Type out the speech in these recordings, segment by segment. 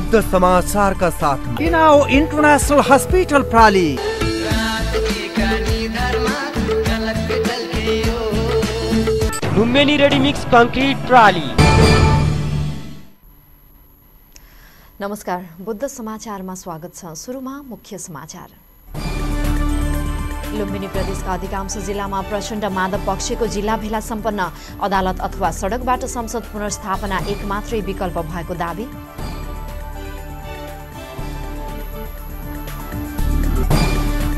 बुद्ध समाचारका साथ किनाओ इन्टरनेसनल हस्पिटल प्राली लुम्बिनी रेडी मिक्स कङ्क्रिट प्राली नमस्कार बुद्ध समाचारमा स्वागत छ सुरुमा मुख्य समाचार लुम्बिनी प्रदेशका अधिकांश जिल्लामा प्रचण्ड माधव पक्षको जिल्ला भेला सम्पन्न अदालत अथवा सडकबाट संसद पुनर्स्थापना एक मात्रै विकल्प भएको दावी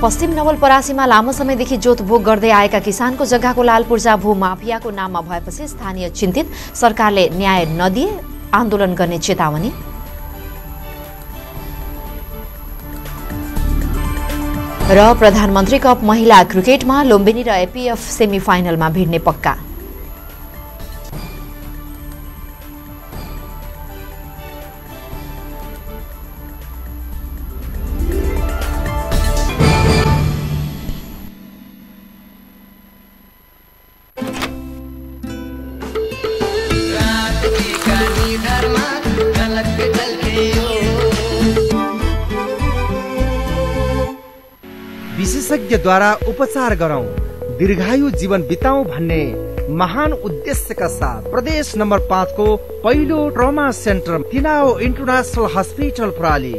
पश्चिम नवलपरासीमा लामो समयदेखि जोतभोग गर्दै आएका किसानको जग्गाको लाल भू माफियाको नाममा भएपछि स्थानीय चिन्तित सरकारले न्याय नदिए आन्दोलन गर्ने चेतावनी। र प्रधानमन्त्री कप महिला क्रिकेटमा लुम्बिनी र एपिएफ सेमी फाइनलमा भिड्ने पक्का। विशेषज्ञद्वारा उपचार गरौँ। दीर्घायु जीवन बिताउ भन्ने महान उद्देश्यका साथ प्रदेश नम्बर पाँचको पहिलो trauma center Tinau international hospital प्रणाली।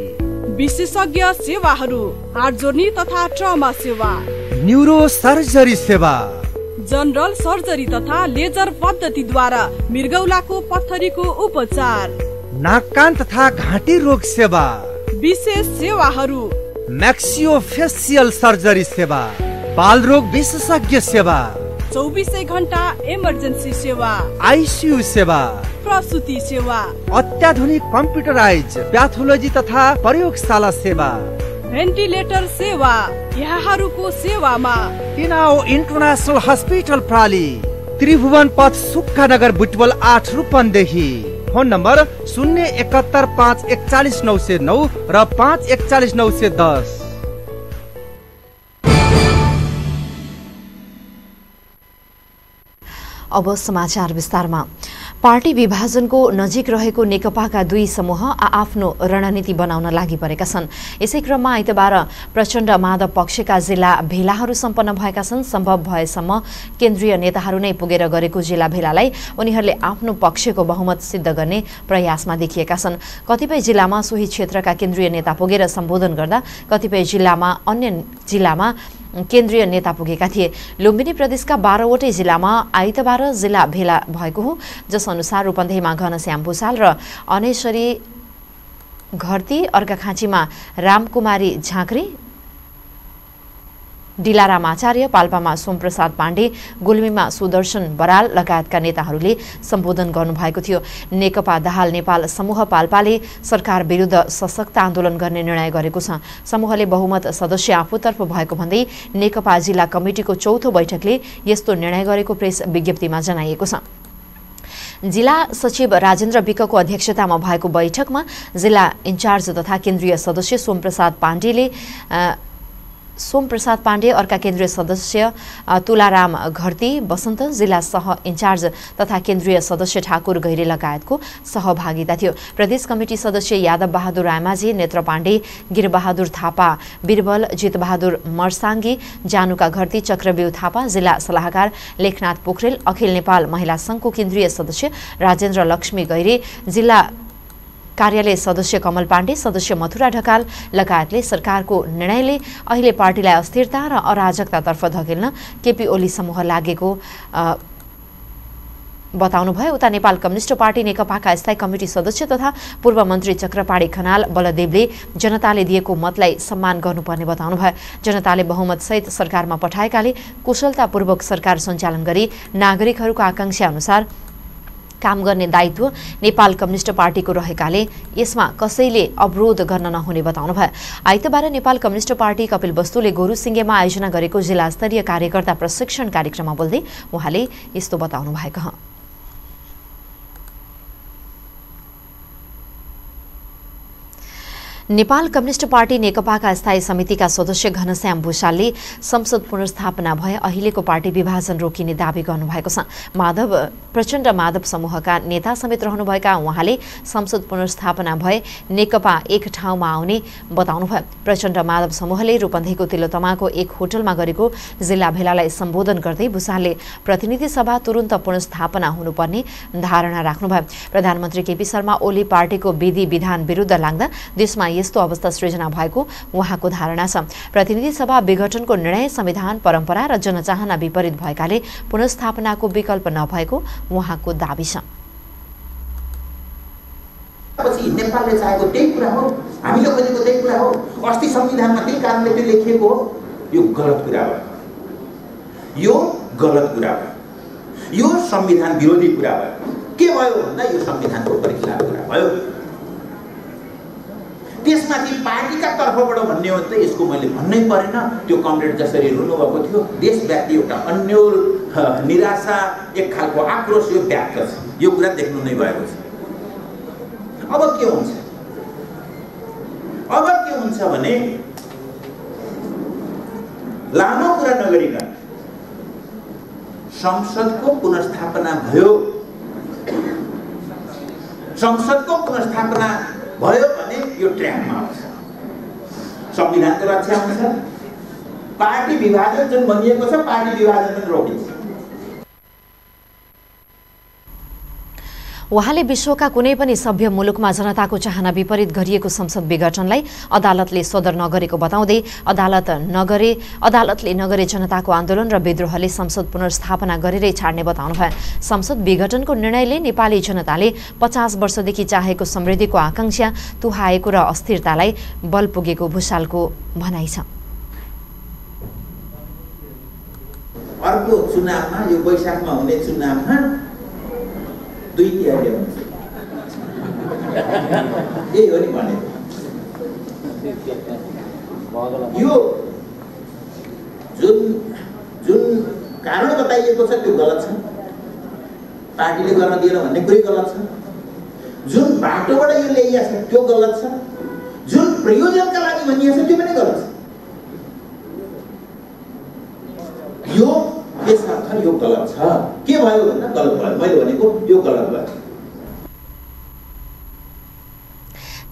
विशेषज्ञ सेवाहरू हार्ट जोर्नी तथा ट्रमा सेवा। न्युरो सर्जरी सेवा। जनरल सर्जरी तथा लेजर पद्धतिद्वारा मृगौलाको पत्थरीको उपचार। नाक कान तथा घाँटी रोग सेवा। विशेष सेवाहरू म्याक्सियो फेसियल सर्जरी सेवा बाल रोग विशेषज्ञ सेवा चौबिसै घन्टा इमर्जेन्सी सेवा आइसियु सेवा प्रसुति सेवा अत्याधुनिक कम्प्युटराइज प्याथोलोजी तथा प्रयोगशाला सेवा। भेन्टिलेटर सेवा यहाँहरूको सेवामा। तिनाओ इन्टरनेसनल हस्पिटल प्राली त्रिभुवन पथ सुक्खा नगर बुटवल आठ रूपन्देही। फोन नम्बर शून्य एकहत्तर पाँच एकचालिस नौ सय नौ र पाँच एकचालिस नौ सय दस। अब समाचार विस्तारमा। पार्टी विभाजनको नजिक रहेको नेकपाका दुई समूह आफ्नो रणनीति बनाउन लागि परेका छन्। यसै क्रममा आइतबार प्रचण्ड माधव पक्षका जिल्ला भेलाहरू सम्पन्न भएका छन्। सम्भव भएसम्म केन्द्रीय नेताहरू नै पुगेर गरेको जिल्ला भेलालाई उनीहरूले आफ्नो पक्षको बहुमत सिद्ध गर्ने प्रयासमा देखिएका छन्। कतिपय जिल्लामा सोही क्षेत्रका केन्द्रीय नेता पुगेर सम्बोधन गर्दा कतिपय जिल्लामा अन्य जिल्लामा केन्द्रीय नेता पुगेका थिए। लुम्बिनी प्रदेशका बाह्रवटै जिल्लामा आइतबार जिल्ला भेला भएको हो जसअनुसार रूपन्देहीमा घनश्याम भूषाल र अनेश्वरी घरती अर्घाखाँचीमा रामकुमारी झाँक्री डिलाराम आचार्य पाल्पामा सोमप्रसाद पाण्डे गुल्मीमा सुदर्शन बराल लगायतका नेताहरूले सम्बोधन गर्नुभएको थियो। नेकपा दाहाल नेपाल समूह पाल्पाले सरकार विरुद्ध सशक्त आन्दोलन गर्ने निर्णय गरेको छ। समूहले बहुमत सदस्य आफूतर्फ भएको भन्दै नेकपा जिल्ला कमिटिको चौथो बैठकले यस्तो निर्णय गरेको प्रेस विज्ञप्तिमा जनाइएको छ। जिल्ला सचिव राजेन्द्र विकको अध्यक्षतामा भएको बैठकमा जिल्ला इन्चार्ज तथा केन्द्रीय सदस्य सोमप्रसाद पाण्डेले सोमप्रसाद पाण्डे अर्का केन्द्रीय सदस्य तुलाराम घरती बसन्त जिल्ला सह इन्चार्ज तथा केन्द्रीय सदस्य ठाकुर गैरे लगायतको सहभागिता थियो। प्रदेश कमिटी सदस्य यादव बहादुर रायमाझी नेत्र पाण्डे गिरबहादुर थापा बिरबल जितबहादुर मर्साङ्गी जानुका घरती चक्रव्यू थापा जिल्ला सल्लाहकार लेखनाथ पोखरेल अखिल नेपाल महिला सङ्घको केन्द्रीय सदस्य राजेन्द्र लक्ष्मी गैरे जिल्ला कार्यालय सदस्य कमल पाण्डे सदस्य मथुरा ढकाल लगायतले सरकारको निर्णयले अहिले पार्टीलाई अस्थिरता र अराजकतातर्फ धकेल्न केपी ओली समूह लागेको बताउनुभयो। उता नेपाल कम्युनिस्ट पार्टी नेकपाका स्थायी कमिटी सदस्य तथा पूर्व मन्त्री चक्रपाणी खनाल बलदेवले जनताले दिएको मतलाई सम्मान गर्नुपर्ने बताउनुभयो। जनताले बहुमतसहित सरकारमा पठाएकाले कुशलतापूर्वक सरकार सञ्चालन गरी नागरिकहरूको आकाङ्क्षा अनुसार काम गर्ने दायित्व नेपाल कम्युनिस्ट पार्टीको रहेकाले यसमा कसैले अवरोध गर्न नहुने बताउनुभयो आइतबार नेपाल कम्युनिस्ट पार्टी कपिल वस्तुले गोरुसिङ्गेमा आयोजना गरेको जिल्ला स्तरीय कार्यकर्ता प्रशिक्षण कार्यक्रममा बोल्दै उहाँले यस्तो बताउनु भएको नेपाल कम्युनिष्ट पार्टी नेकपाका स्थायी समितिका सदस्य घनश्याम भूषालले संसद पुनर्स्थापना भए अहिलेको पार्टी विभाजन रोकिने दावी गर्नुभएको छ। माधव प्रचण्ड माधव समूहका नेता समेत रहनुभएका उहाँले संसद पुनर्स्थापना भए नेकपा एक ठाउँमा आउने बताउनुभयो प्रचण्ड माधव समूहले रूपन्देहीको तिलोतमाको एक होटलमा गरेको जिल्ला भेलालाई सम्बोधन गर्दै भूषालले प्रतिनिधि सभा तुरन्त पुनर्स्थापना हुनुपर्ने धारणा राख्नुभयो। प्रधानमन्त्री केपी शर्मा ओली पार्टीको विधि विधान विरुद्ध लाग्दा देशमा यस्तो अवस्था सृजना भएको उहाँको धारणा छ। प्रतिनिधि सभा विघटनको निर्णय संविधान परम्परा र जनचाहना विपरीत भएकाले पुनर्स्थापनाको विकल्प नभएको उहाँको दावी छ। पछि नेपालले चाहेको त्यही कुरा हो हामीले खोजेको त्यही कुरा हो अस्ति संविधानमा त्यही कारणले त्यो लेखिएको हो यो गलत कुरा भयो यो गलत कुरा भयो यो संविधान विरोधी कुरा भयो के भयो भन्दा यो संविधानको परिखिलाफ कुरा भयो। त्यसमाथि पार्टीका तर्फबाट भन्ने हो त यसको मैले भन्नै परेन। त्यो कमरेड जसरी रुनुभएको थियो। देशव्यापी एउटा अन्यल निराशा एक खालको आक्रोश यो व्याप्त छ। यो कुरा देख्नु नै भएको छ। अब के हुन्छ? अब के हुन्छ भने लामो कुरा नगरिकन संसदको पुनर्स्थापना भयो। संसदको पुनर्स्थापना भयो भने यो ट्र्याकमा आउँछ। संविधानको रक्षा हुन्छ पार्टी विभाजन जुन भनिएको छ पार्टी विभाजन पनि रोकिन्छ। उहाँले विश्वका कुनै पनि सभ्य मुलुकमा जनताको चाहना विपरीत गरिएको संसद विघटनलाई अदालतले सदर नगरेको बताउँदै अदालत नगरे अदालतले नगरे जनताको आन्दोलन र विद्रोहले संसद पुनर्स्थापना गरेरै छाड्ने बताउनुभयो। संसद विघटनको निर्णयले नेपाली जनताले पचास वर्षदेखि चाहेको समृद्धिको आकांक्षा तुहाएको र अस्थिरतालाई बल पुगेको भूषालको भनाइ छ। अर्को चुनावमा यो वैशाखमा हुने चुनावमा दुई तिहारले हुन्छ यही हो नि भने यो जुन जुन कारण बताइएको छ त्यो गलत छ पार्टीले गर्न दिएन भन्ने कुरै गलत छ जुन बाटोबाट यो ल्याइएको छ त्यो गलत छ जुन प्रयोजनका लागि भनिएको छ त्यो पनि गलत छ यो गलत छ के भयो भन्दा गलत भयो मैले भनेको यो गलत भयो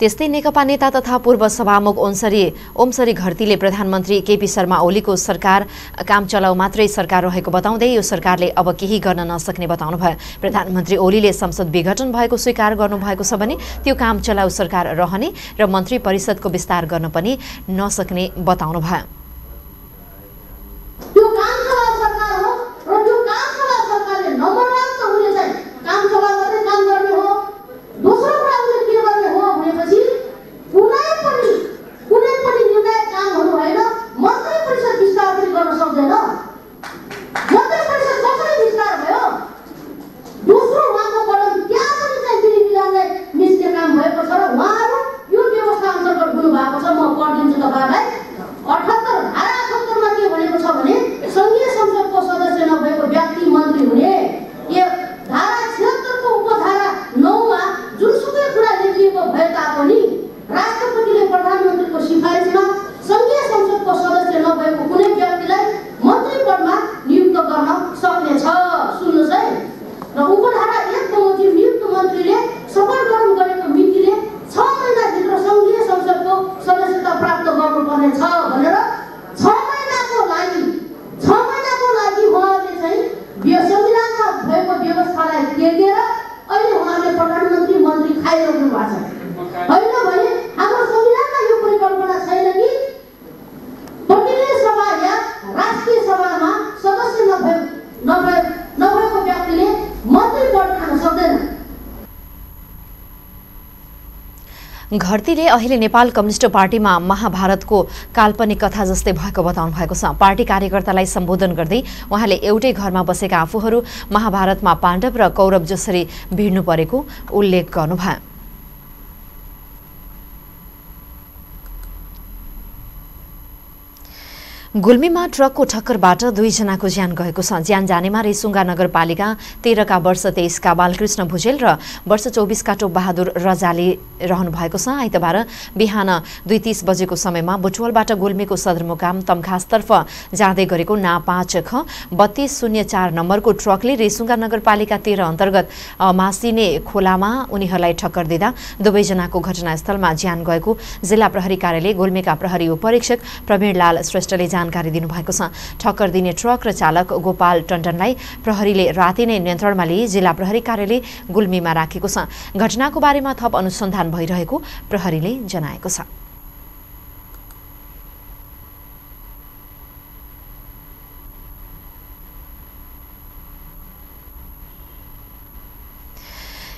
त्यस्तै नेकपा नेता तथा पूर्व सभामुख ओन्सरी ओमसरी घरतीले प्रधानमन्त्री केपी शर्मा ओलीको सरकार काम चलाउ मात्रै सरकार रहेको बताउँदै यो सरकारले अब केही गर्न नसक्ने बताउनुभयो। प्रधानमन्त्री ओलीले संसद विघटन भएको स्वीकार गर्नुभएको छ भने त्यो काम चलाउ सरकार रहने र मन्त्री परिषदको विस्तार गर्न पनि नसक्ने बताउनुभयो त्यो काम चलाउ सरकार हो र त्यो काम चलाउ सरकारले नम्बर वान त उसले चाहिँ काम चलाउ मात्रै काम गर्ने हो दोस्रो कुरा उसले के गर्ने हो भनेपछि कुनै पनि कुनै पनि निर्णायक कामहरू होइन मन्त्री परिषद विस्तार पनि गर्न सक्दैन मन्त्री परिषद कसरी विस्तार भयो दोस्रो उहाँको कदम त्यहाँ पनि चाहिँ दिदी मिलानलाई मिल्ने काम भएको छ र उहाँहरू यो व्यवस्था अन्तर्गत हुनुभएको छ म पढिदिन्छु तपाईँलाई अठहत्तर धारा अठहत्तरमा के भनेको छ भने सङ्घीय संसदको सदस्य नभएको व्यक्ति मन्त्री हुने यो धारा छिहत्तरको उपधारा नौमा जुनसुकै कुरा लेखिएको भए तापनि राष्ट्रपतिले प्रधानमन्त्रीको सिफारिसमा सङ्घीय संसदको सदस्य नभएको कुनै व्यक्तिलाई मन्त्री पदमा नियुक्त गर्न सक्नेछ सुन्नुहोस् है र उपधारा एक बमोजिम नियुक्त मन्त्रीले शपथ ग्रहण गरेको मितिले छ महिनाभित्र सङ्घीय संसदको सदस्यता प्राप्त गर्नुपर्ने छ भनेर छ महिनाको लागि छ महिनाको लागि उहाँहरूले चाहिँ व्य- संविधानमा भएको व्यवस्थालाई त्यागेर अहिले उहाँले प्रधानमन्त्री मन्त्री खाइरहनु भएको छ होइन भने हाम्रो संविधानमा यो परिकल्पना छैन कि प्रतिनिधि सभा या राष्ट्रिय सभामा सदस्य नभए नभए नभएको व्यक्तिले मन्त्री पद खान सक्दैन घरतीले अहिले नेपाल कम्युनिस्ट पार्टीमा महाभारतको काल्पनिक कथा जस्तै भएको बताउनु भएको छ। पार्टी कार्यकर्तालाई सम्बोधन गर्दै उहाँले एउटै घरमा बसेका आफूहरू महाभारतमा पाण्डव र कौरव जसरी भिड्नु परेको उल्लेख गर्नुभयो। गुल्मीमा ट्रकको ठक्करबाट दुईजनाको ज्यान गएको छ। ज्यान जानेमा रेसुङ्गा नगरपालिका तेह्रका वर्ष तेइसका बालकृष्ण भुजेल र वर्ष चौबिसका टोप बहादुर रजाले रहनु भएको छ। आइतबार बिहान दुई तिस बजेको समयमा बुटवलबाट गुल्मीको सदरमुकाम तमघासतर्फ जाँदै गरेको ना पाँच ख बत्तीस शून्य चार नम्बरको ट्रकले रेसुङ्गा नगरपालिका तेह्र अन्तर्गत मासिने खोलामा उनीहरूलाई ठक्कर दिँदा दुवैजनाको घटनास्थलमा ज्यान गएको जिल्ला प्रहरी कार्यालय गुल्मीका प्रहरी उपरीक्षक प्रवीण लाल श्रेष्ठले जानकारी दिनुभएको छ। ठक्कर दिने ट्रक र चालक गोपाल टन्डनलाई प्रहरीले राति नै नियन्त्रणमा लिई जिल्ला प्रहरी कार्यालय गुल्मीमा राखेको छ। घटनाको बारेमा थप अनुसन्धान भइरहेको प्रहरीले जनाएको छ।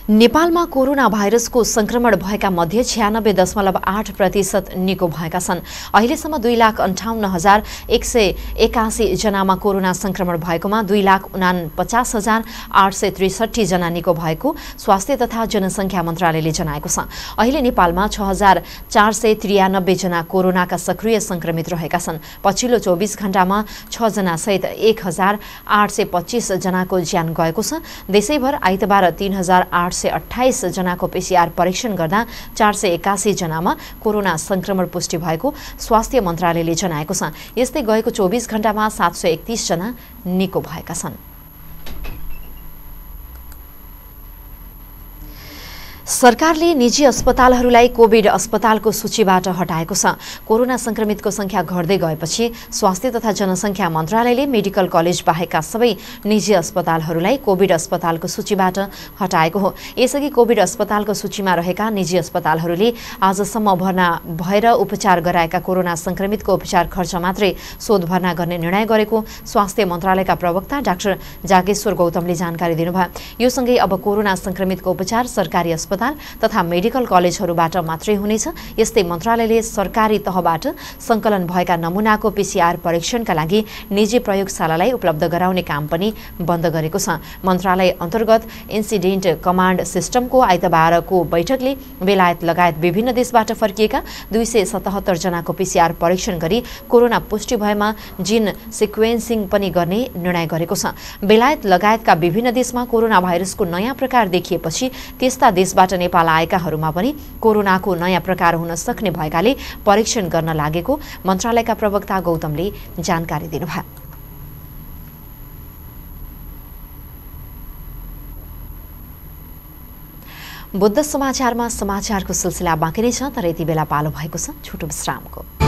नेपालमा कोरोना भाइरसको संक्रमण भएका मध्ये छ्यानब्बे दशमलव आठ प्रतिशत निको भएका छन्। अहिलेसम्म दुई लाख अन्ठाउन्न हजार एक सय एकासी जनामा कोरोना संक्रमण भएकोमा दुई लाख उना पचास हजार आठ सय त्रिसठी जना निको भएको स्वास्थ्य तथा जनसङ्ख्या मन्त्रालयले जनाएको छ। अहिले नेपालमा छ हजार चार सय त्रियानब्बे जना कोरोनाका सक्रिय संक्रमित रहेका छन्। पछिल्लो चौबिस घण्टामा सहित एक हजार आठ सय पच्चिस जनाको ज्यान गएको छ। देशैभर आइतबार तीन हजार आठ सय अठाइस जनाको पिसिआर परीक्षण गर्दा चार सय एकासी जनामा कोरोना संक्रमण पुष्टि भएको स्वास्थ्य मन्त्रालयले जनाएको छ। यस्तै गएको चौबिस घण्टामा सात सय एकतिसजना निको भएका छन्। सरकारले निजी अस्पतालहरूलाई कोविड अस्पतालको सूचीबाट हटाएको छ। कोरोना संक्रमितको संख्या घट्दै गएपछि स्वास्थ्य तथा जनसङ्ख्या मन्त्रालयले मेडिकल कलेज बाहेकका सबै निजी अस्पतालहरूलाई कोविड अस्पतालको सूचीबाट हटाएको हो। यसअघि कोविड अस्पतालको सूचीमा रहेका निजी अस्पतालहरूले आजसम्म भर्ना भएर उपचार गराएका कोरोना संक्रमितको उपचार खर्च मात्रै शोध भर्ना गर्ने निर्णय गरेको स्वास्थ्य मन्त्रालयका प्रवक्ता डाक्टर जागेश्वर गौतमले जानकारी दिनुभयो। यो सँगै अब कोरोना संक्रमितको उपचार सरकारी अस्पताल अस्पताल तथा मेडिकल कलेजहरूबाट मात्रै हुनेछ। यस्तै मन्त्रालयले सरकारी तहबाट संकलन भएका नमुनाको पिसिआर परीक्षणका लागि निजी प्रयोगशालालाई उपलब्ध गराउने काम पनि बन्द गरेको छ। मन्त्रालय अन्तर्गत इन्सिडेन्ट कमान्ड सिस्टमको आइतबारको बैठकले बेलायत लगायत विभिन्न देशबाट फर्किएका दुई सय सतहत्तर जनाको पिसिआर परीक्षण गरी कोरोना पुष्टि भएमा जिन सिक्वेन्सिङ पनि गर्ने निर्णय गरेको छ। बेलायत लगायतका विभिन्न देशमा कोरोना भाइरसको नयाँ प्रकार देखिएपछि त्यस्ता देशबाट विदेशबाट नेपाल आएकाहरूमा पनि कोरोनाको नयाँ प्रकार हुन सक्ने भएकाले परीक्षण गर्न लागेको मन्त्रालयका प्रवक्ता गौतमले जानकारी दिनुभयो। बुद्ध समाचारमा समाचारको सिलसिला बाँकी नै छ तर यति बेला पालो भएको छ छोटो विश्रामको।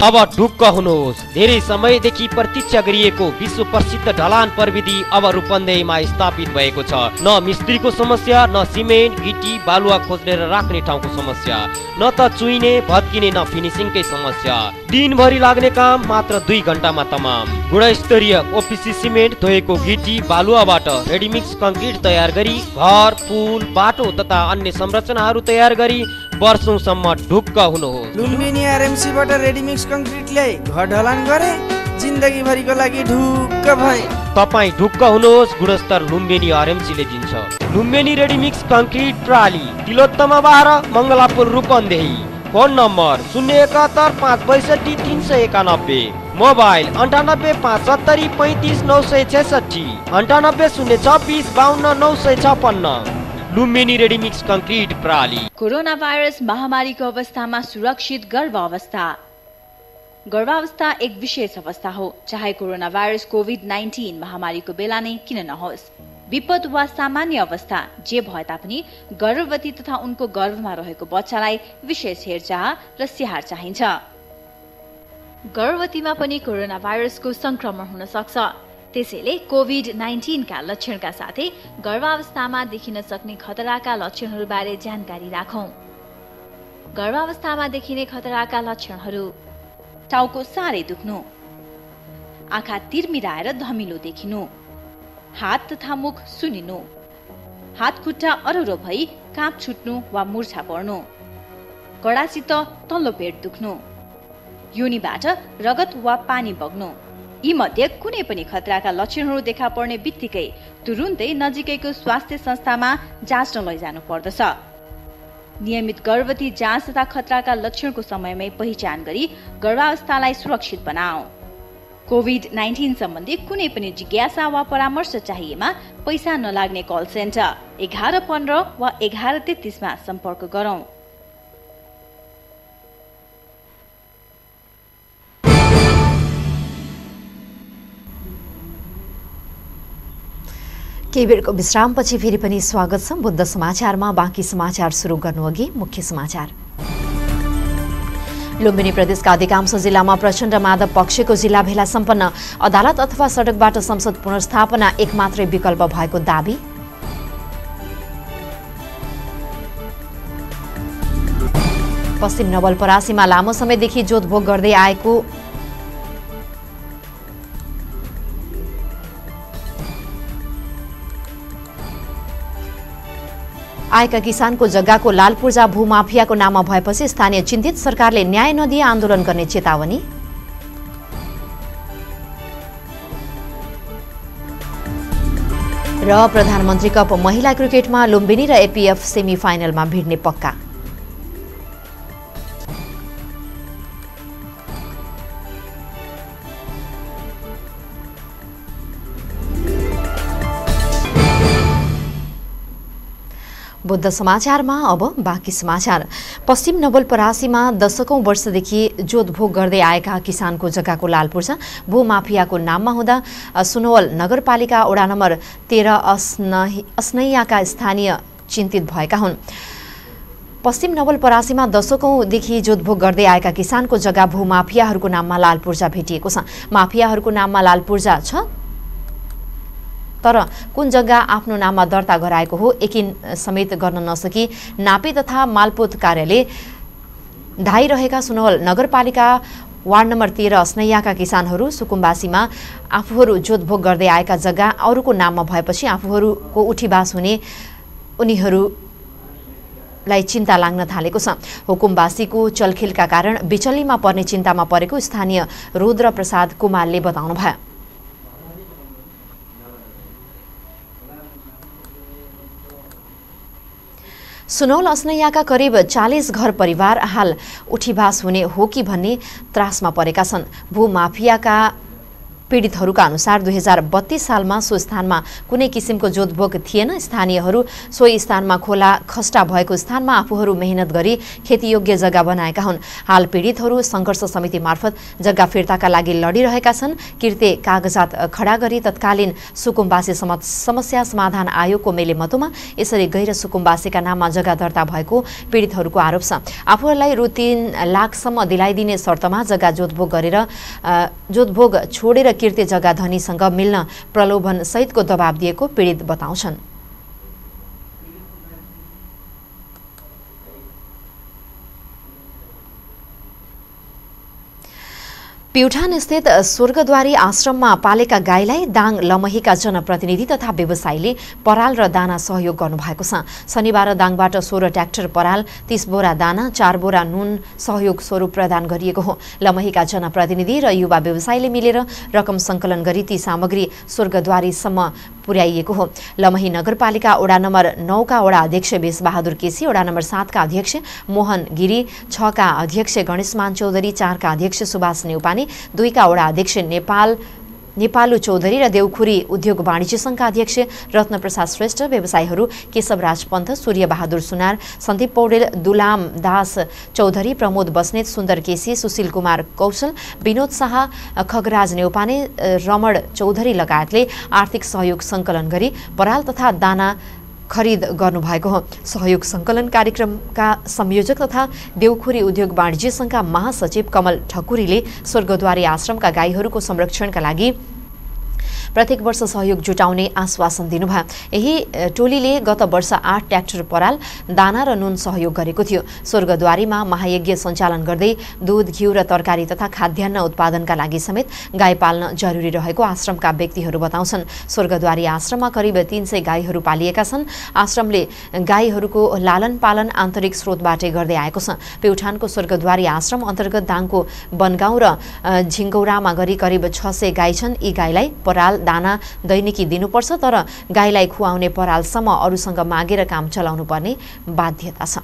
अब ढुक्क हुनुहोस्। धेरै समयदेखि प्रतीक्षा गरिएको विश्व प्रसिद्ध ढलान प्रविधि अब रूपन्देहीमा स्थापित भएको छ। न मिस्त्रीको समस्या न सिमेन्ट गिटी बालुवा खोज्ने र राख्ने ठाउँको समस्या न त चुइने भत्किने न फिनिसिङकै समस्या। दिनभरि लाग्ने काम मात्र दुई घन्टामा तमाम। गुणस्तरीय ओपिसी सिमेन्ट धोएको गिटी बालुवाबाट रेडिमिक्स कङ्क्रिट तयार गरी घर पुल बाटो तथा अन्य संरचनाहरू तयार गरी वर्षौसम्म ढुक्क हुनुहोस्। लुम्बिनी आरएमसीबाट रेडिमिक्स कङ्क्रिट ल्याए घर ढलान गरे जिन्दगीभरिको लागि ढुक्क भए। तपाईँ ढुक्क हुनुहोस् गुणस्तर लुम्बिनी आरएमसीले दिन्छ। लुम्बिनी रेडिमिक्स कङ्क्रिट प्राली तिलोत्तमा बाह्र मङ्गलापुर रूपन्देही। फोन नम्बर शून्य एकात्तर पाँच बैसठी तिन सय एकानब्बे। मोबाइल अन्ठानब्बे पाँच सत्तरी पैँतिस नौ सय छेसठी अन्ठानब्बे शून्य छब्बिस बाहन्न नौ सय छपन्न लुम्बिनी रेडिमिक्स कङ्क्रिट प्रणाली कोरोना भाइरस महामारीको अवस्थामा सुरक्षित गर्भ अवस्था गर्भावस्था एक विशेष अवस्था हो चाहे कोरोना भाइरस कोभिड नाइन्टिन महामारीको बेला नै किन नहोस् विपद वा सामान्य अवस्था जे भए तापनि गर्भवती तथा उनको गर्भमा रहेको बच्चालाई विशेष हेरचाह र स्याहार चाहिन्छ गर्भवतीमा पनि कोरोना भाइरसको संक्रमण हुन सक्छ त्यसैले कोभिड नाइन्टिनका लक्षणका साथै गर्भावस्थामा देखिन सक्ने खतराका लक्षणहरूबारे जानकारी राखौँ। गर्भावस्थामा देखिने खतराका लक्षणहरू। टाउको साह्रै दुख्नु। आँखा तिरमिराएर धमिलो देखिनु। हात तथा मुख सुनिनु। हात खुट्टा अरौरो भई काँप छुट्नु वा मुर्छा पर्नु। कडासित तल्लो पेट दुख्नु। योनिबाट रगत वा पानी बग्नु। यी मध्ये कुनै पनि खतराका लक्षणहरू देखा पर्ने बित्तिकै तुरुन्तै नजिकैको स्वास्थ्य संस्थामा जाँच्न लैजानु पर्दछ। नियमित गर्भवती जाँच तथा खतराका लक्षणको समयमै पहिचान गरी गर्भावस्थालाई सुरक्षित बनाऊ। कोभिड नाइन्टिन सम्बन्धी कुनै पनि जिज्ञासा वा परामर्श चाहिएमा पैसा नलाग्ने कल सेन्टर एघार पन्ध्र वा एघार तेत्तिसमा सम्पर्क गरौँ। केही बेरको विश्रामपछि फेरि पनि स्वागत छ बुद्ध समाचारमा। बाँकी समाचार सुरु गर्नुअघि मुख्य समाचार। लुम्बिनी प्रदेशका अधिकांश जिल्लामा प्रचण्ड माधव पक्षको जिल्ला भेला सम्पन्न। अदालत अथवा सडकबाट संसद पुनर्स्थापना एक मात्रै विकल्प भएको दावी। पश्चिम नवलपरासीमा लामो समयदेखि जोतभोग गर्दै आएको आएका किसानको जग्गाको लाल पूर्जा भूमाफियाको नाममा भएपछि स्थानीय चिन्तित सरकारले न्याय नदिए आन्दोलन गर्ने चेतावनी। र प्रधानमन्त्री कप महिला क्रिकेटमा लुम्बिनी र एपिएफ सेमी फाइनलमा भिड्ने पक्का। बुद्ध समाचारमा अब बाँकी समाचार। पश्चिम नवलपरासीमा दशकौँ वर्षदेखि जोतभोग गर्दै आएका किसानको जग्गाको लालपूर्जा भूमाफियाको नाममा हुँदा सुनवल नगरपालिका वडा नम्बर तेह्र अस्नही अस्नैयाका स्थानीय चिन्तित भएका हुन्। पश्चिम नवलपरासीमा दशकौँदेखि जोतभोग गर्दै आएका किसानको जग्गा भूमाफियाहरूको नाममा लालपूर्जा भेटिएको छ। माफियाहरूको नाममा लालपूर्जा छ। तर कुन जग्गा आफ्नो नाममा दर्ता गराएको हो एकिन समेत गर्न नसकी। नापी तथा मालपोत कार्यालय धाइरहेका सुनवल नगरपालिका वार्ड नम्बर तेह्र अस्नैयाका किसानहरू सुकुम्बासीमा आफूहरू जोतभोग गर्दै आएका जग्गा अरूको नाममा भएपछि आफूहरूको उठीबास हुने उनीहरू लाई चिन्ता लाग्न थालेको छ। हुकुमवासीको चलखेलका कारण बिचल्लीमा पर्ने चिन्तामा परेको स्थानीय रुद्र प्रसाद कुमारले बताउनुभयो। सुनौल अस्नैयाका करिब चालिस घर परिवार हाल उठीभास हुने हो कि भन्ने त्रासमा परेका छन्। भूमाफियाका पीडितहरूका अनुसार दुई हजार बत्तीस सालमा सो स्थानमा कुनै किसिमको जोतभोग थिएन। स्थानीयहरू सोही स्थानमा खोला खस्टा भएको स्थानमा आफूहरू मेहनत गरी खेतीयोग्य जग्गा बनाएका हुन्। हाल पीडितहरू सङ्घर्ष समिति मार्फत जग्गा फिर्ताका लागि लडिरहेका छन्। किर्ते कागजात खडा गरी तत्कालीन सुकुम्बासी समस्या समाधान आयोगको मेलेमतोमा यसरी गैर सुकुम्बासीका नाममा जग्गा दर्ता भएको पीडितहरूको आरोप छ। आफूहरूलाई रु तिन लाखसम्म दिलाइदिने शर्तमा जग्गा जोतभोग गरेर जोतभोग छोडेर किर्ते जग्गा धनीसँग मिल्न प्रलोभन सहितको दबाब दिएको पीडित बताउँछन्। प्युठान स्थित स्वर्गद्वारी आश्रममा पालेका गाईलाई दाङ लमहीका जनप्रतिनिधि तथा व्यवसायीले पराल र दाना सहयोग गर्नुभएको छ। शनिबार दाङबाट सोह्र ट्र्याक्टर पराल तीस बोरा दाना चार बोरा नुन सहयोग स्वरूप प्रदान गरिएको हो। लमहीका जनप्रतिनिधि र युवा व्यवसायीले मिलेर रकम सङ्कलन गरी ती सामग्री स्वर्गद्वारीसम्म पुर्याइएको हो। लमही नगरपालिका वडा नम्बर नौका वडा अध्यक्ष बेसबहादुर केसी वडा नम्बर सातका अध्यक्ष मोहन गिरी छका अध्यक्ष गणेशमान चौधरी चारका अध्यक्ष सुभाष नेउपाने दुईका वडा अध्यक्ष नेपाल नेपालु चौधरी र देउखुरी उद्योग वाणिज्य सङ्घका अध्यक्ष रत्नप्रसाद श्रेष्ठ व्यवसायीहरू केशवराज पन्थ सूर्यबहादुर सुनार सन्दीप पौडेल दुलाम दास चौधरी प्रमोद बस्नेत सुन्दर केसी सुशील कुमार कौशल विनोद शाह खगराज नेउपाने रमण चौधरी लगायतले आर्थिक सहयोग सङ्कलन गरी पराल तथा दाना खरिद गर्नुभएको हो। सहयोग सङ्कलन कार्यक्रमका संयोजक तथा देउखुरी उद्योग वाणिज्य सङ्घका महासचिव कमल ठकुरीले स्वर्गद्वारी आश्रमका गाईहरूको संरक्षणका लागि प्रत्येक वर्ष सहयोग जुटाउने आश्वासन दिनुभयो। यही टोलीले गत वर्ष आठ ट्र्याक्टर पराल दाना र नुन सहयोग गरेको थियो। स्वर्गद्वारीमा महायज्ञ सञ्चालन गर्दै दुध घिउ र तरकारी तथा खाद्यान्न उत्पादनका लागि समेत गाई पाल्न जरुरी रहेको आश्रमका व्यक्तिहरू बताउँछन्। स्वर्गद्वारी आश्रममा करिब तिन सय गाईहरू पालिएका छन्। आश्रमले गाईहरूको लालन पालन आन्तरिक स्रोतबाटै गर्दै आएको छ। प्युठानको स्वर्गद्वारी आश्रम अन्तर्गत दाङको बनगाउँ र झिङ्गौरामा गरी करिब छ सय गाई छन्। यी गाईलाई पराल दाना दैनिकी दिनुपर्छ तर गाईलाई खुवाउने परालसम्म अरूसँग मागेर काम चलाउनु पर्ने बाध्यता छ।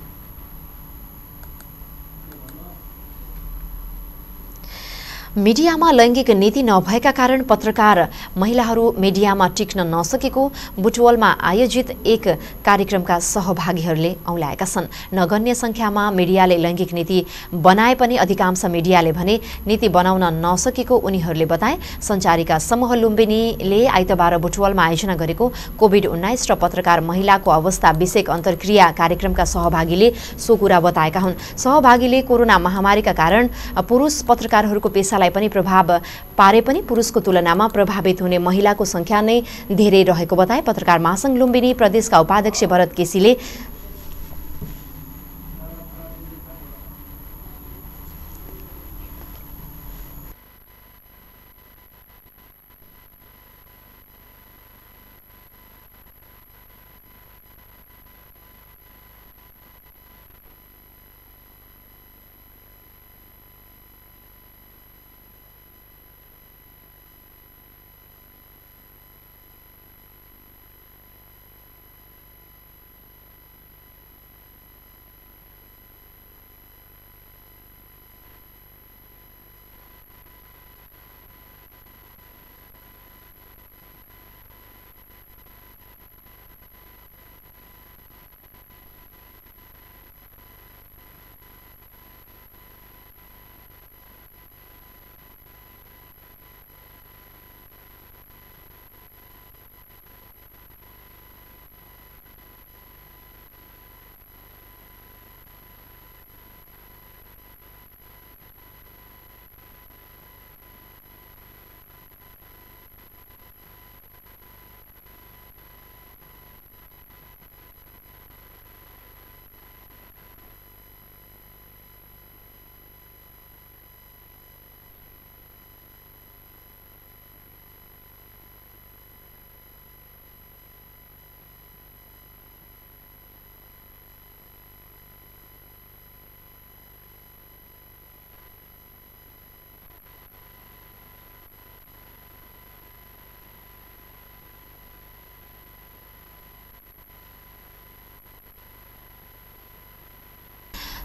मिडियामा लैङ्गिक नीति नभएका कारण पत्रकार महिलाहरू मिडियामा टिक्न नसकेको बुटवलमा आयोजित एक कार्यक्रमका सहभागीहरूले औल्याएका छन्। नगण्य सङ्ख्यामा मिडियाले लैङ्गिक नीति बनाए पनि अधिकांश मिडियाले भने नीति बनाउन नसकेको उनीहरूले बताए। सञ्चारिका समूह लुम्बिनीले आइतबार बुटवलमा आयोजना गरेको कोभिड उन्नाइस र पत्रकार महिलाको अवस्था विषयक अन्तर्क्रिया कार्यक्रमका सहभागीले सो कुरा बताएका हुन्। सहभागीले कोरोना महामारीका कारण पुरुष पत्रकारहरूको पेसालाई पनि प्रभाव पारे पनि पुरुषको तुलनामा प्रभावित हुने महिलाको सङ्ख्या नै धेरै रहेको बताए पत्रकार महासङ्घ लुम्बिनी प्रदेशका उपाध्यक्ष भरत केसीले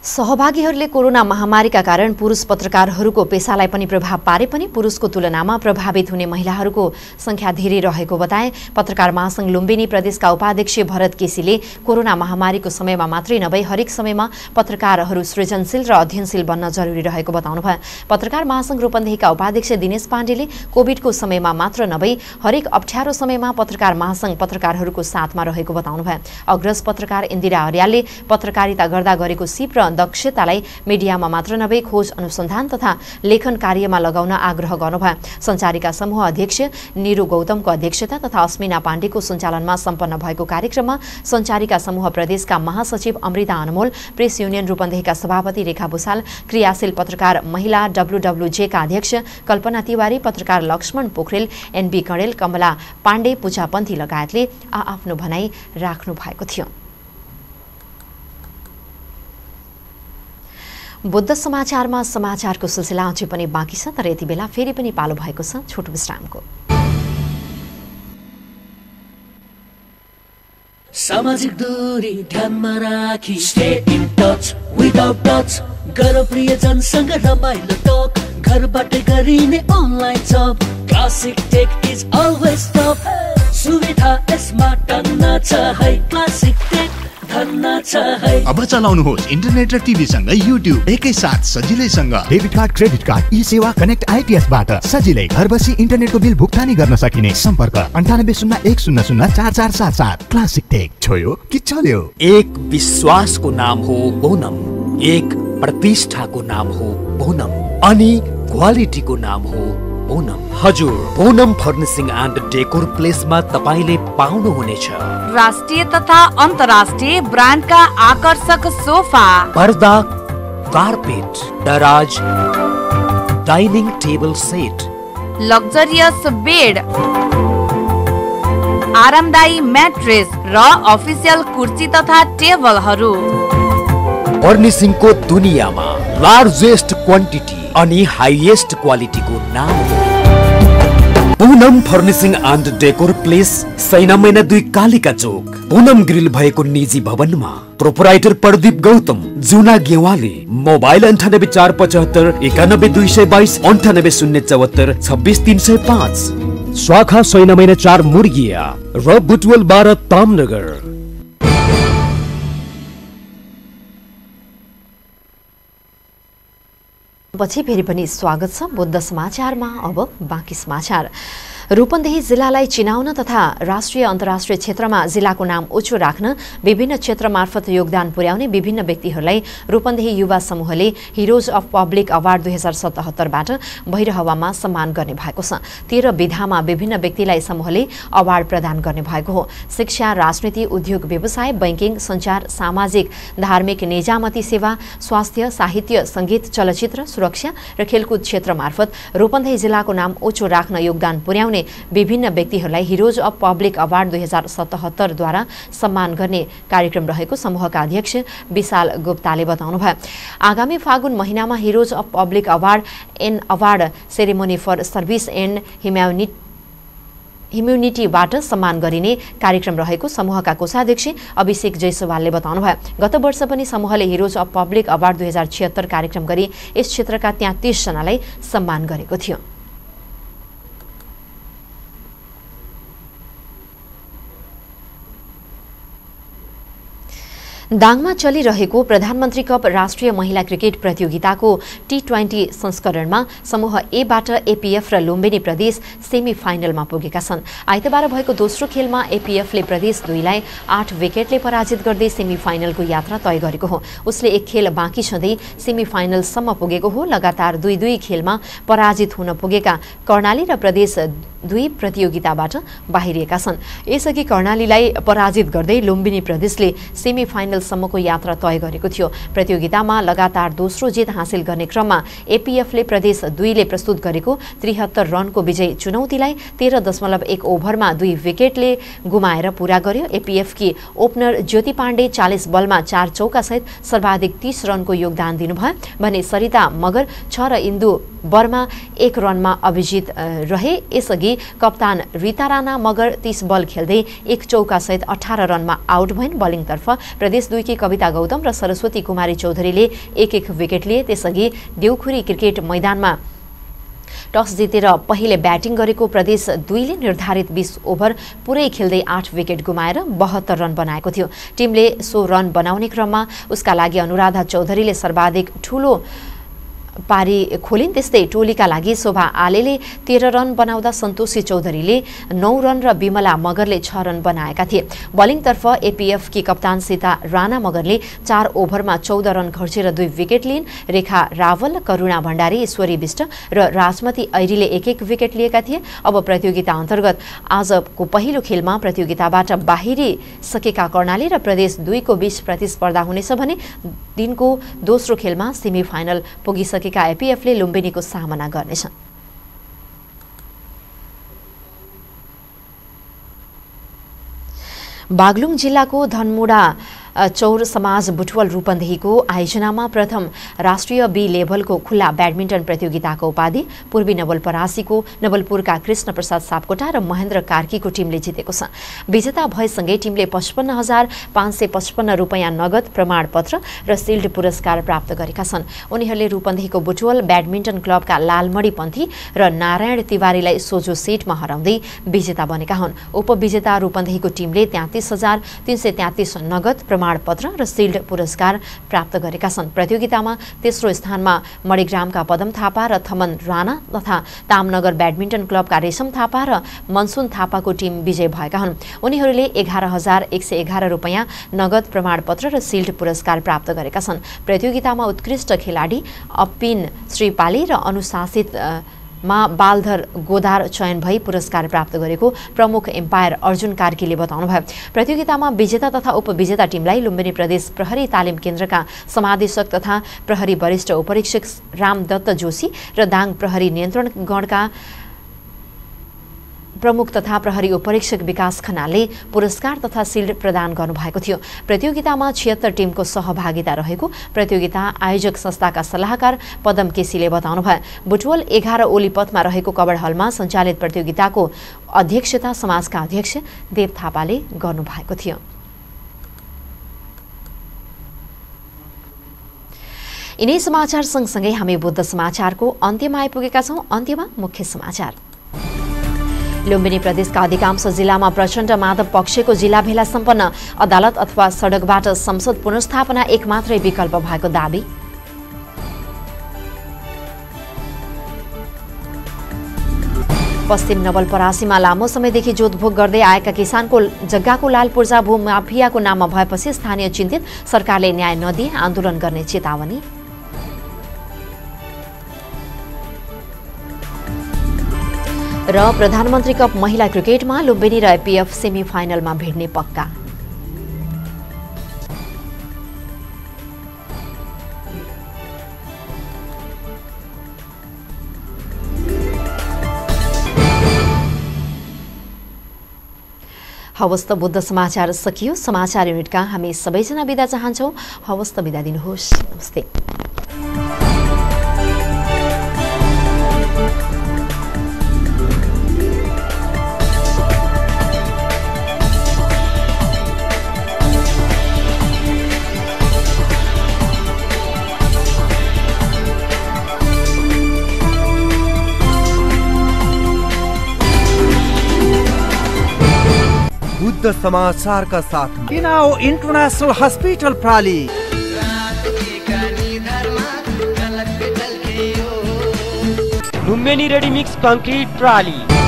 सहभागीहरूले कोरोना महामारीका कारण पुरुष पत्रकारहरूको पेसालाई पनि प्रभाव पारे पनि पुरुषको तुलनामा प्रभावित हुने महिलाहरूको सङ्ख्या धेरै रहेको बताए। पत्रकार महासङ्घ लुम्बिनी प्रदेशका उपाध्यक्ष भरत केसीले कोरोना महामारीको समयमा मात्रै नभई हरेक समयमा पत्रकारहरू सृजनशील र अध्ययनशील बन्न जरुरी रहेको बताउनुभयो पत्रकार महासङ्घ रूपन्देहीका उपाध्यक्ष दिनेश पाण्डेले कोभिडको समयमा मात्र नभई हरेक अप्ठ्यारो समयमा पत्रकार महासङ्घ पत्रकारहरूको साथमा रहेको बताउनुभयो अग्रज पत्रकार इन्दिरा अर्यालले पत्रकारिता गर्दा गरेको सिप र दक्षतालाई मिडियामा मात्र नभई खोज अनुसन्धान तथा लेखन कार्यमा लगाउन आग्रह गर्नुभयो। सञ्चारिका समूह अध्यक्ष निरु गौतमको अध्यक्षता तथा अस्मिना पाण्डेको सञ्चालनमा सम्पन्न भएको कार्यक्रममा सञ्चारिका समूह प्रदेशका महासचिव अमृता अनमोल प्रेस युनियन रूपन्देहीका सभापति रेखा भूषाल क्रियाशील पत्रकार महिला डब्लुडब्लुजेका अध्यक्ष कल्पना तिवारी पत्रकार लक्ष्मण पोखरेल एनबी कणेल कमला पाण्डे पूजा पन्थी लगायतले आआफ्नो भनाई राख्नु भएको थियो। बुद्ध समाचारमा समाचारको सिलसिला अझै पनि बाँकी छ तर यति बेला फेरि पनि पालो भएको छ छोटो विश्रामको। सामाजिक दूरी ध्यानमा राखी stay in touch without touch गर प्रियजनसँग रमाइलो टक घरबाटै गरिने online job classic tech is always top सुविधा यसमा टन्न छ है क्लासिक टेक अब चलाउनुहोस् इन्टरनेट र टिभीसँगै युट्युब एकैसाथ सजिलैसँग। Debit card credit card eSewa connect आइपिएसबाट सजिलै घर बसी इन्टरनेटको बिल भुक्तानी गर्न सकिने। सम्पर्क अन्ठानब्बे शून्य एक शून्य शून्य चार चार सात सात। Classic tech. छोयो कि चल्यो? एक विश्वासको नाम हो बोनम एक प्रतिष्ठाको नाम हो बोनम अनि क्वालिटीको नाम हो बोनम हजुर बोनम फर्निसिङ एन्ड डेकोर प्लेसमा तपाईँले पाउनुहुनेछ। राष्ट्रिय तथा अन्तर्राष्ट्रिय ब्रान्डका आकर्षक सोफा। पर्दा कार्पेट दराज dining table set luxurious bed आरामदायी म्याट्रेस र अफिसियल कुर्सी तथा टेबलहरू। फर्निसिङको दुनियाँमा लार्जेस्ट क्वान्टिटी अनि हाइएस्ट क्वालिटीको नाम Poonam furnishing and decor place Sainamaina दुई कालिका चोक। पुनम ग्रिल भएको निजी भवनमा प्रोपराइटर प्रदीप गौतम जुना गेवाली मोबाइल अन्ठानब्बे चार पचहत्तर एकानब्बे दुई सय बाइस अन्ठानब्बे शून्य चौहत्तर छब्बिस तिन सय पाँच। शाखा सैना महिना चार मुर्गिया र बुटवल बाह्र तामनगर। पछि फेरि पनि स्वागत छ बुद्ध समाचारमा। अब बाँकी समाचार। रूपन्देही जिल्लालाई चिनाउन तथा राष्ट्रिय अन्तर्राष्ट्रिय क्षेत्रमा जिल्लाको नाम उच्च राख्न विभिन्न क्षेत्र मार्फत योगदान पुर्याउने विभिन्न व्यक्तिहरूलाई रूपन्देही युवा समूहले हिरोज अफ पब्लिक अवार्ड दुई हजार सतहत्तरबाट भैरहवामा सम्मान गर्ने भएको छ। तेह्र विधामा विभिन्न व्यक्तिलाई समूहले अवार्ड प्रदान गर्ने भएको हो। शिक्षा राजनीति उद्योग व्यवसाय बैङ्किङ सञ्चार सामाजिक धार्मिक निजामती सेवा स्वास्थ्य साहित्य सङ्गीत चलचित्र सुरक्षा र खेलकुद क्षेत्र मार्फत रूपन्देही जिल्लाको नाम उच्च राख्न योगदान पुर्याउने विभिन्न व्यक्तिहरूलाई हिरोज अफ पब्लिक अवार्ड दुई हजार सतहत्तरद्वारा सम्मान गर्ने कार्यक्रम रहेको समूहका अध्यक्ष विशाल गुप्ताले बताउनुभयो। आगामी फागुन महिनामा heroes of public award an award ceremony for service and humanity इम्युनिटीबाट सम्मान गरिने कार्यक्रम रहेको समूहका कोषाध्यक्ष अभिषेक जयसवालले बताउनुभयो। गत वर्ष पनि समूहले हिरोज अफ पब्लिक अवार्ड दुई हजार छिहत्तर कार्यक्रम गरी यस क्षेत्रका तेत्तिसजनालाई सम्मान गरेको थियो। दाङमा चलिरहेको प्रधानमन्त्री कप राष्ट्रिय महिला क्रिकेट प्रतियोगिताको टी ट्वेन्टी संस्करणमा समूह एबाट एपीएफ र लुम्बिनी प्रदेश सेमी फाइनलमा पुगेका छन्। आइतबार भएको दोस्रो खेलमा एपीएफले प्रदेश दुईलाई आठ विकेटले पराजित गर्दै सेमी फाइनलको यात्रा तय गरेको हो। उसले एक खेल बाँकी छँदै सेमी फाइनलसम्म पुगेको हो। लगातार दुई दुई खेलमा पराजित हुन पुगेका कर्णाली र प्रदेश दुई प्रतियोगिताबाट बाहिरिएका छन्। यसअघि कर्णालीलाई पराजित गर्दै लुम्बिनी प्रदेशले सेमी फाइनलसम्मको यात्रा तय गरेको थियो। प्रतियोगितामा लगातार दोस्रो जित हासिल गर्ने क्रममा एपीएफले प्रदेश दुईले प्रस्तुत गरेको त्रिहत्तर रनको विजय चुनौतीलाई तेह्र दशमलव एक ओभरमा दुई विकेटले गुमाएर पूरा गर्यो। एपीएफकी ओपनर ज्योति पाण्डे चालिस बलमा चार चौकासहित सर्वाधिक तीस रनको योगदान दिनुभयो। भने सरिता मगर छ र इन्दु बर्मा एक रनमा अभिजित रहे। यसअघि कप्तान रिता राणा मगर तीस बल खेल्दै एक चौकासहित अठार रनमा आउट भइन्। बलिङतर्फ प्रदेश दुईकी कविता गौतम र सरस्वती कुमारी चौधरीले एक एक विकेट लिए। त्यसअघि देउखुरी क्रिकेट मैदानमा टस जितेर पहिले ब्याटिङ गरेको प्रदेश दुईले निर्धारित बिस ओभर पुरै खेल्दै आठ विकेट गुमाएर बहत्तर रन बनाएको थियो। टिमले सो रन बनाउने क्रममा उसका लागि अनुराधा चौधरीले सर्वाधिक ठुलो पारी खोलिन् त्यस्तै टोलीका लागि शोभा आलेले तेह्र रन बनाउँदा सन्तोषी चौधरीले नौ रन र विमला मगरले छ रन बनाएका थिए। बलिङतर्फ एपीएफकी कप्तान सीता राणा मगरले चार ओभरमा चौध रन खर्चेर दुई विकेट लिइन् रेखा रावल करुणा भण्डारी ईश्वरी विष्ट र राजमती ऐरीले एक एक विकेट लिएका थिए। अब प्रतियोगिता अन्तर्गत आजको पहिलो खेलमा प्रतियोगिताबाट बाहिरिसकेका कर्णाली र प्रदेश दुईको बीच प्रतिस्पर्धा हुनेछ भने दिनको दोस्रो खेलमा सेमी फाइनल पुगिसके सकेका एपीएफले लुम्बिनीको सामना गर्नेछन् बागलुङ जिल्लाको धनमुडा चौर समाज बुटवल रूपन्देहीको आयोजनामा प्रथम राष्ट्रिय बी लेभलको खुल्ला ब्याडमिन्टन प्रतियोगिताको उपाधि पूर्वी नवलपरासीको नवलपुरका कृष्ण प्रसाद सापकोटा र महेन्द्र कार्कीको टिमले जितेको छ। विजेता भएसँगै टिमले पचपन्न हजार पाँच सय पचपन्न रुपियाँ नगद प्रमाणपत्र र सिल्ड पुरस्कार प्राप्त गरेका छन्। उनीहरूले रूपन्देहीको बुटवल ब्याडमिन्टन क्लबका लालमणी पन्थी र नारायण तिवारीलाई सोझो सेटमा हराउँदै विजेता बनेका हुन्। उपविजेता रूपन्देहीको टिमले तेत्तिस हजार तिन सय तेत्तिस नगद प्रमाणपत्र र सिल्ड पुरस्कार प्राप्त गरेका छन्। प्रतियोगितामा तेस्रो स्थानमा मणिग्रामका पदम थापा र थमन राणा तथा तामनगर ब्याडमिन्टन क्लबका रेशम थापा र मनसुन थापाको टिम विजय भएका हुन्। उनीहरूले एघार हजार एक सय एघार रुपियाँ नगद प्रमाणपत्र र सिल्ड पुरस्कार प्राप्त गरेका छन्। प्रतियोगितामा उत्कृष्ट खेलाडी अप्पिन श्रीपाली र अनुशासित मा बालधर गोदार चयन भई पुरस्कार प्राप्त गरेको प्रमुख एम्पायर अर्जुन कार्कीले बताउनुभयो। प्रतियोगितामा विजेता तथा उपविजेता टिमलाई लुम्बिनी प्रदेश प्रहरी तालिम केन्द्रका समादेशक तथा प्रहरी वरिष्ठ उपरीक्षक रामदत्त जोशी र दाङ प्रहरी नियन्त्रण गणका प्रमुख तथा प्रहरी उपरीक्षक विकास खनालले पुरस्कार तथा सिल्ड प्रदान गर्नुभएको थियो। प्रतियोगितामा छिहत्तर टिमको सहभागिता रहेको प्रतियोगिता आयोजक संस्थाका सल्लाहकार पदम केसीले बताउनुभयो। बुटवल एघार ओली पथमा रहेको कबड हलमा सञ्चालित प्रतियोगिताको अध्यक्षता समाजका अध्यक्ष देव थापाले गर्नुभएको थियो। यिनै समाचार सँगसँगै हामी बुद्ध समाचारको अन्त्यमा आइपुगेका छौँ। अन्त्यमा मुख्य समाचार। लुम्बिनी प्रदेशका अधिकांश जिल्लामा प्रचण्ड माधव पक्षको जिल्ला भेला सम्पन्न अदालत अथवा सडकबाट संसद पुनर्स्थापना एक मात्रै विकल्प भएको दावी। पश्चिम नवलपरासीमा लामो समयदेखि जोतभोग गर्दै आएका किसानको जग्गाको लाल पूर्जा भूमाफियाको नाममा भएपछि स्थानीय चिन्तित सरकारले न्याय नदिए आन्दोलन गर्ने चेतावनी। र प्रधानमन्त्री कप महिला क्रिकेटमा लुम्बिनी र एपिएफ सेमी फाइनलमा भिड्ने पक्का। हवस् त बुद्ध समाचार सकियो। समाचार युनिटका हामी सबैजना बिदा चाहन्छौँ। हवस् त बिदा दिनुहोस्। नमस्ते। समाचारका साथ बिनाओ इन्टरनेसनल हस्पिटल प्राली लुम्बिनी रेडी मिक्स कङ्क्रिट प्राली